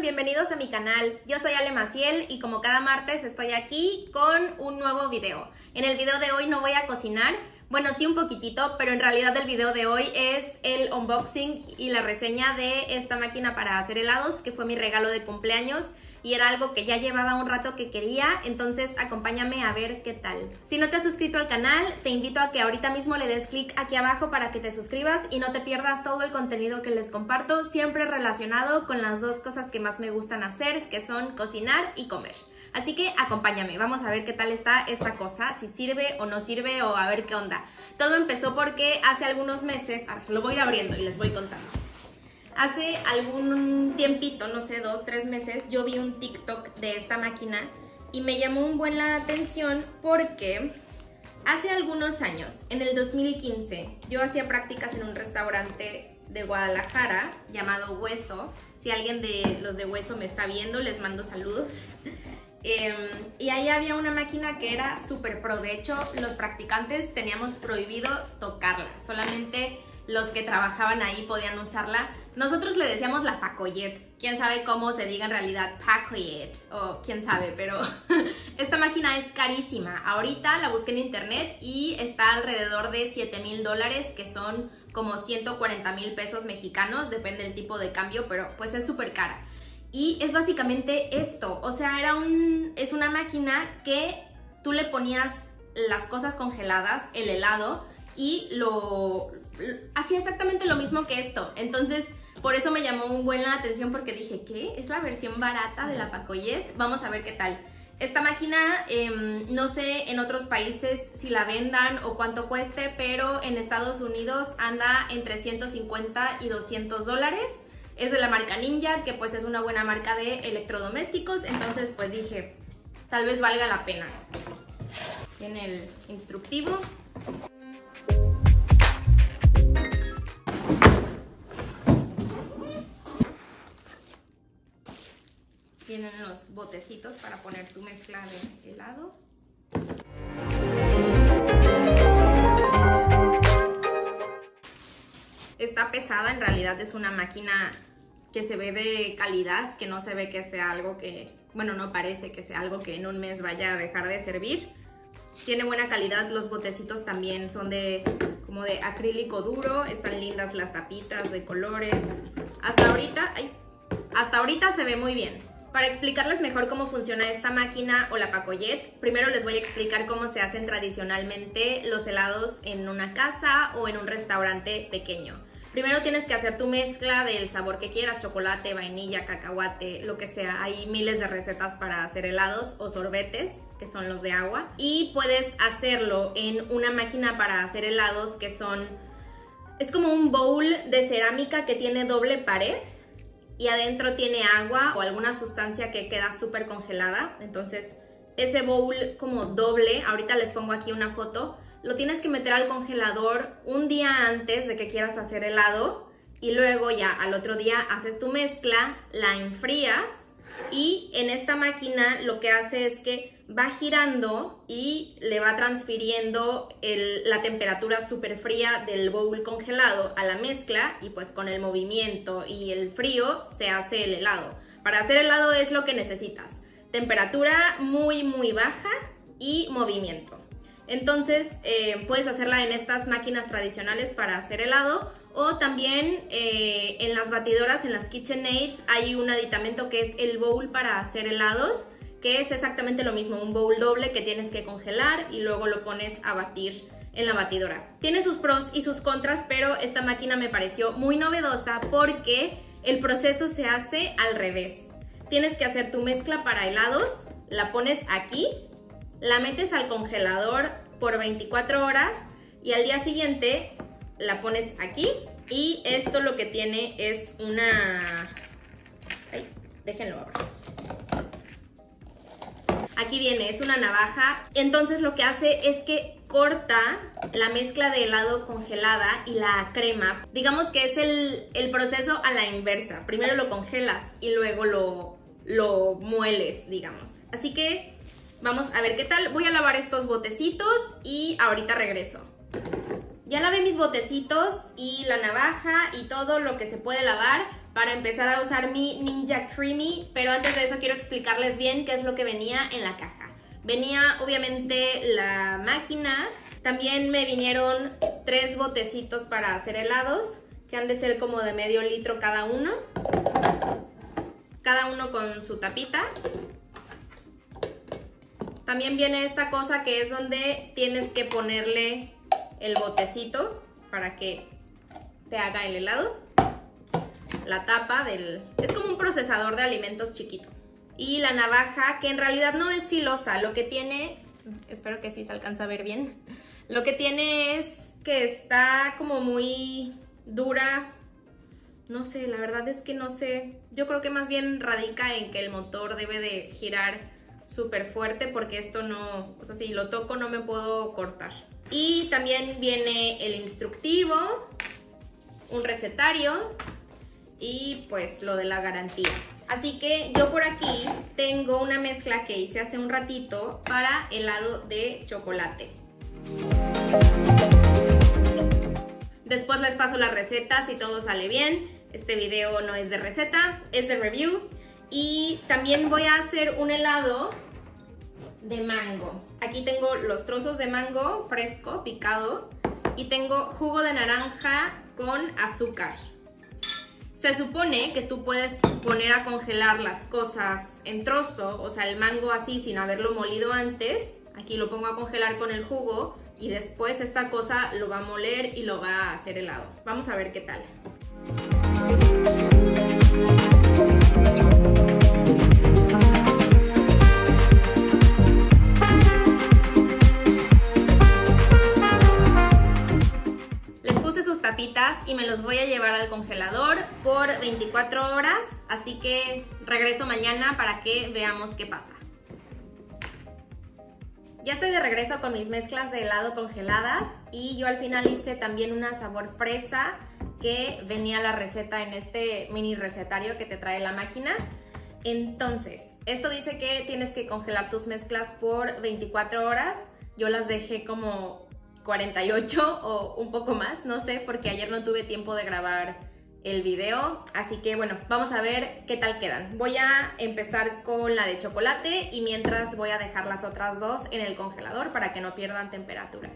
Bienvenidos a mi canal. Yo soy Ale Maciel y como cada martes estoy aquí con un nuevo video. En el video de hoy no voy a cocinar, bueno sí un poquitito, pero en realidad el video de hoy es el unboxing y la reseña de esta máquina para hacer helados que fue mi regalo de cumpleaños y era algo que ya llevaba un rato que quería, entonces acompáñame a ver qué tal. Si no te has suscrito al canal, te invito a que ahorita mismo le des clic aquí abajo para que te suscribas y no te pierdas todo el contenido que les comparto, siempre relacionado con las dos cosas que más me gustan hacer, que son cocinar y comer. Así que acompáñame, vamos a ver qué tal está esta cosa, si sirve o no sirve o a ver qué onda. Todo empezó porque hace algunos meses, a ver, lo voy abriendo y les voy contando. Hace algún tiempito, no sé, dos, tres meses, yo vi un TikTok de esta máquina y me llamó un buen la atención porque hace algunos años, en el 2015, yo hacía prácticas en un restaurante de Guadalajara llamado Hueso. Si alguien de los de Hueso me está viendo, les mando saludos. Em, y ahí había una máquina que era súper pro. De hecho, los practicantes teníamos prohibido tocarla. Solamente los que trabajaban ahí podían usarla. Nosotros le decíamos la Pacoyet. Quién sabe cómo se diga en realidad Pacoyet o quién sabe, pero esta máquina es carísima. Ahorita la busqué en internet y está alrededor de 7 mil dólares, que son como 140 mil pesos mexicanos, depende del tipo de cambio, pero pues es súper cara. Y es básicamente esto, o sea, era un, es una máquina que tú le ponías las cosas congeladas, el helado, y lo, hacía exactamente lo mismo que esto. Entonces, por eso me llamó un buen la atención porque dije, ¿qué? ¿Es la versión barata de la Pacoyet? Vamos a ver qué tal. Esta máquina, em, no sé en otros países si la vendan o cuánto cueste, pero en Estados Unidos anda entre 150 y 200 dólares. Es de la marca Ninja, que pues es una buena marca de electrodomésticos, entonces pues dije, tal vez valga la pena. Tiene el instructivo. Tienen los botecitos para poner tu mezcla de helado. Está pesada, en realidad es una máquina que se ve de calidad, que no se ve que sea algo que, bueno, no parece que sea algo que en un mes vaya a dejar de servir. Tiene buena calidad, los botecitos también son de como de acrílico duro, están lindas las tapitas de colores. Hasta ahorita, ay, hasta ahorita se ve muy bien. Para explicarles mejor cómo funciona esta máquina o la Pacoyet, primero les voy a explicar cómo se hacen tradicionalmente los helados en una casa o en un restaurante pequeño. Primero tienes que hacer tu mezcla del sabor que quieras, chocolate, vainilla, cacahuate, lo que sea. Hay miles de recetas para hacer helados o sorbetes, que son los de agua. Y puedes hacerlo en una máquina para hacer helados que son... Es como un bowl de cerámica que tiene doble pared y adentro tiene agua o alguna sustancia que queda súper congelada. Entonces, ese bowl como doble, ahorita les pongo aquí una foto, lo tienes que meter al congelador un día antes de que quieras hacer helado y luego ya al otro día haces tu mezcla, la enfrías y en esta máquina lo que hace es que va girando y le va transfiriendo la temperatura súper fría del bowl congelado a la mezcla y pues con el movimiento y el frío se hace el helado. Para hacer helado es lo que necesitas. Temperatura muy muy baja y movimiento. Entonces eh, puedes hacerla en estas máquinas tradicionales para hacer helado o también eh, en las batidoras, en las KitchenAid, hay un aditamento que es el bowl para hacer helados, que es exactamente lo mismo, un bowl doble que tienes que congelar y luego lo pones a batir en la batidora. Tiene sus pros y sus contras, pero esta máquina me pareció muy novedosa porque el proceso se hace al revés. Tienes que hacer tu mezcla para helados, la pones aquí, la metes al congelador por 24 horas y al día siguiente la pones aquí y esto lo que tiene es una... Ay, déjenlo abrir. Aquí viene, es una navaja. Entonces lo que hace es que corta la mezcla de helado congelada y la crema. Digamos que es el, el proceso a la inversa. Primero lo congelas y luego lo, lo mueles, digamos. Así que vamos a ver qué tal. Voy a lavar estos botecitos y ahorita regreso. Ya lavé mis botecitos y la navaja y todo lo que se puede lavar, para empezar a usar mi Ninja Creamy, pero antes de eso quiero explicarles bien qué es lo que venía en la caja. Venía obviamente la máquina, también me vinieron tres botecitos para hacer helados, que han de ser como de medio litro cada uno. Cada uno con su tapita. También viene esta cosa que es donde tienes que ponerle el botecito para que te haga el helado. La tapa del... es como un procesador de alimentos chiquito. Y la navaja, que en realidad no es filosa, lo que tiene... Espero que sí se alcanza a ver bien. Lo que tiene es que está como muy dura. No sé, la verdad es que no sé. Yo creo que más bien radica en que el motor debe de girar súper fuerte porque esto no, o sea, si lo toco no me puedo cortar. Y también viene el instructivo, un recetario y pues lo de la garantía. Así que yo por aquí tengo una mezcla que hice hace un ratito para helado de chocolate. Después les paso las recetas si todo sale bien. Este video no es de receta, es de review. Y también voy a hacer un helado de mango. Aquí tengo los trozos de mango fresco, picado. Y tengo jugo de naranja con azúcar. Se supone que tú puedes poner a congelar las cosas en trozo, o sea, el mango así sin haberlo molido antes. Aquí lo pongo a congelar con el jugo y después esta cosa lo va a moler y lo va a hacer helado. Vamos a ver qué tal. Y me los voy a llevar al congelador por 24 horas, así que regreso mañana para que veamos qué pasa. Ya estoy de regreso con mis mezclas de helado congeladas y yo al final hice también una sabor fresa que venía la receta en este mini recetario que te trae la máquina. Entonces, esto dice que tienes que congelar tus mezclas por 24 horas. Yo las dejé como 48 o un poco más, no sé, porque ayer no tuve tiempo de grabar el video. Así que bueno, vamos a ver qué tal quedan. Voy a empezar con la de chocolate y mientras voy a dejar las otras dos en el congelador para que no pierdan temperatura.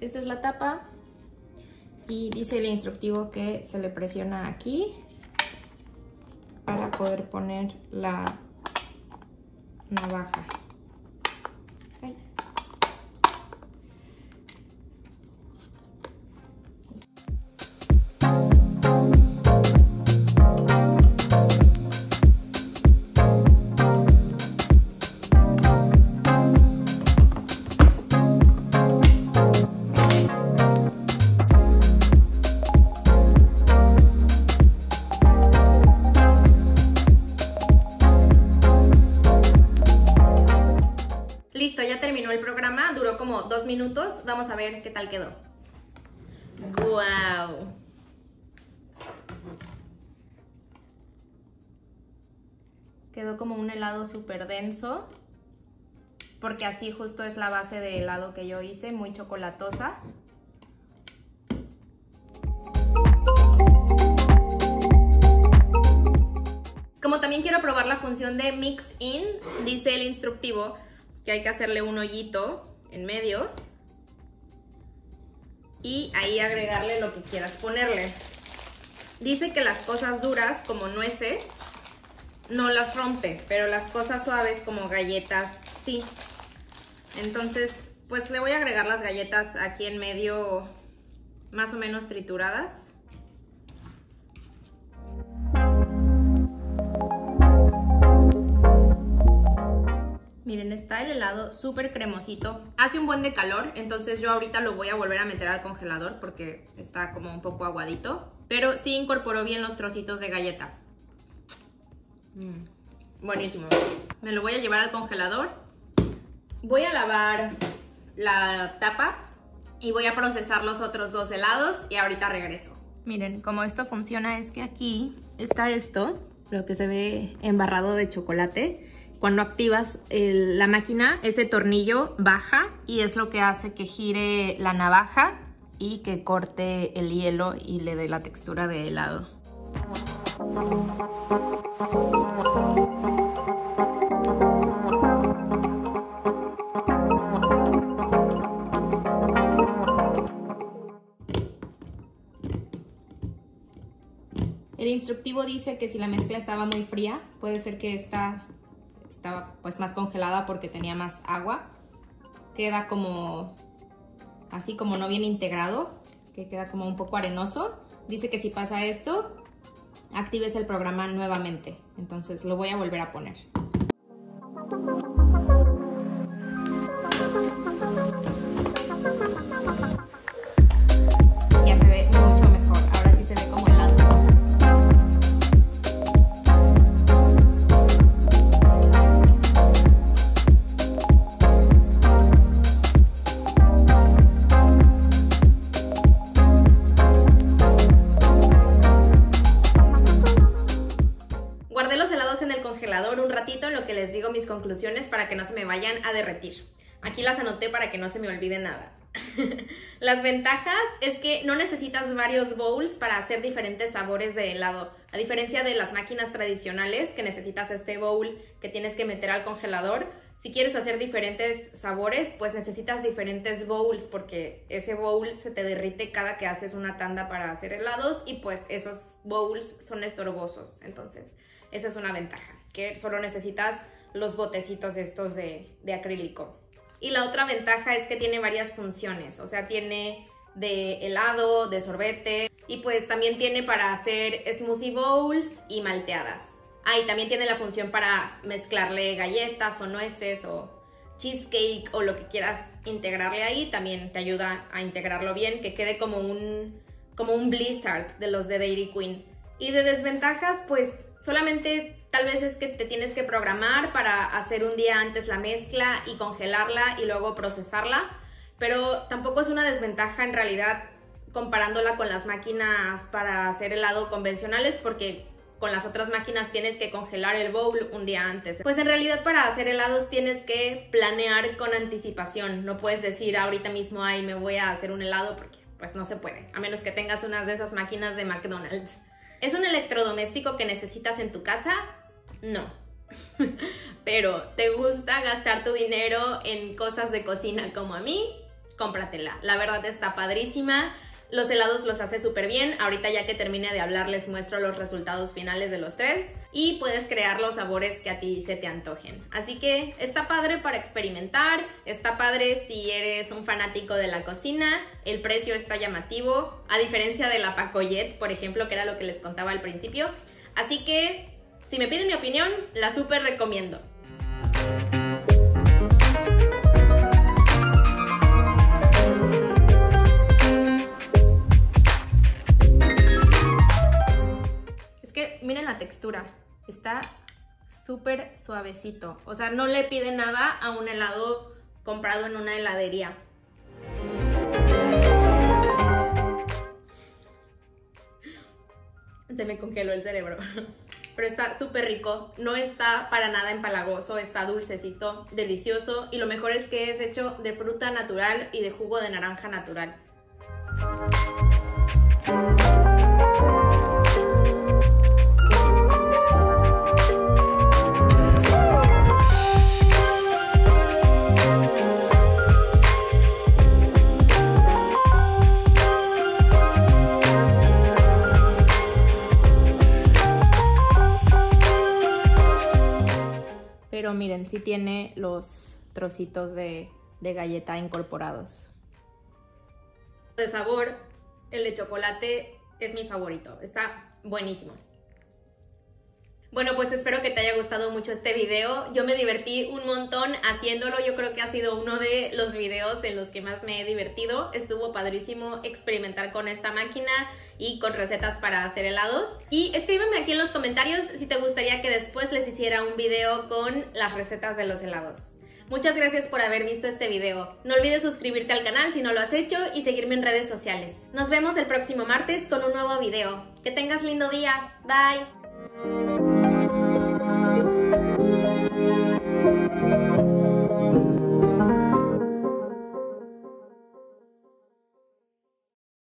Esta es la tapa y dice el instructivo que se le presiona aquí para poder poner la navaja. Vamos a ver qué tal quedó. ¡Guau! Quedó como un helado súper denso. Porque así justo es la base de helado que yo hice, muy chocolatosa. Como también quiero probar la función de Mix In, dice el instructivo que hay que hacerle un hoyito en medio y ahí agregarle lo que quieras ponerle. Dice que las cosas duras como nueces no las rompe, pero las cosas suaves como galletas sí. Entonces, pues le voy a agregar las galletas aquí en medio más o menos trituradas. Miren, está el helado súper cremosito. Hace un buen de calor, entonces yo ahorita lo voy a volver a meter al congelador porque está como un poco aguadito. Pero sí incorporó bien los trocitos de galleta. Mm, buenísimo. Me lo voy a llevar al congelador. Voy a lavar la tapa y voy a procesar los otros dos helados y ahorita regreso. Miren, como esto funciona es que aquí está esto, lo que se ve embarrado de chocolate cuando activas la máquina, ese tornillo baja y es lo que hace que gire la navaja y que corte el hielo y le dé la textura de helado. El instructivo dice que si la mezcla estaba muy fría, puede ser que esta estaba pues más congelada porque tenía más agua. Queda como así como no bien integrado, que queda como un poco arenoso. Dice que si pasa esto, actives el programa nuevamente. Entonces lo voy a volver a poner. Para que no se me vayan a derretir. Aquí las anoté para que no se me olvide nada. Las ventajas es que no necesitas varios bowls para hacer diferentes sabores de helado. A diferencia de las máquinas tradicionales que necesitas este bowl que tienes que meter al congelador, si quieres hacer diferentes sabores, pues necesitas diferentes bowls porque ese bowl se te derrite cada que haces una tanda para hacer helados y pues esos bowls son estorbosos. Entonces, esa es una ventaja, que solo necesitas los botecitos estos de, acrílico. Y la otra ventaja es que tiene varias funciones, o sea, tiene de helado, de sorbete y pues también tiene para hacer smoothie bowls y malteadas. Ah, y también tiene la función para mezclarle galletas o nueces o cheesecake o lo que quieras integrarle ahí. También te ayuda a integrarlo bien, que quede como un, como un blizzard de los de Dairy Queen. Y de desventajas, pues solamente tal vez es que te tienes que programar para hacer un día antes la mezcla y congelarla y luego procesarla, pero tampoco es una desventaja en realidad comparándola con las máquinas para hacer helado convencionales porque con las otras máquinas tienes que congelar el bowl un día antes. Pues en realidad para hacer helados tienes que planear con anticipación. No puedes decir ahorita mismo, ay, me voy a hacer un helado porque pues no se puede, a menos que tengas unas de esas máquinas de McDonald's. ¿Es un electrodoméstico que necesitas en tu casa? No. Pero ¿te gusta gastar tu dinero en cosas de cocina como a mí? Cómpratela. La verdad está padrísima. Los helados los hace súper bien. Ahorita ya que termine de hablar les muestro los resultados finales de los tres y puedes crear los sabores que a ti se te antojen. Así que está padre para experimentar, está padre si eres un fanático de la cocina, el precio está llamativo, a diferencia de la Pacoyet, por ejemplo, que era lo que les contaba al principio. Así que si me piden mi opinión, la súper recomiendo. miren la textura, está súper suavecito. O sea, no le pide nada a un helado comprado en una heladería. Se me congeló el cerebro. Pero está súper rico, no está para nada empalagoso, está dulcecito, delicioso y lo mejor es que es hecho de fruta natural y de jugo de naranja natural. Pero miren, sí tiene los trocitos de, de galleta incorporados. De sabor, el de chocolate es mi favorito, está buenísimo. Bueno, pues espero que te haya gustado mucho este video. Yo me divertí un montón haciéndolo. Yo creo que ha sido uno de los videos en los que más me he divertido. Estuvo padrísimo experimentar con esta máquina y con recetas para hacer helados. Y escríbeme aquí en los comentarios si te gustaría que después les hiciera un video con las recetas de los helados. Muchas gracias por haber visto este video. No olvides suscribirte al canal si no lo has hecho y seguirme en redes sociales. Nos vemos el próximo martes con un nuevo video. Que tengas lindo día. Bye.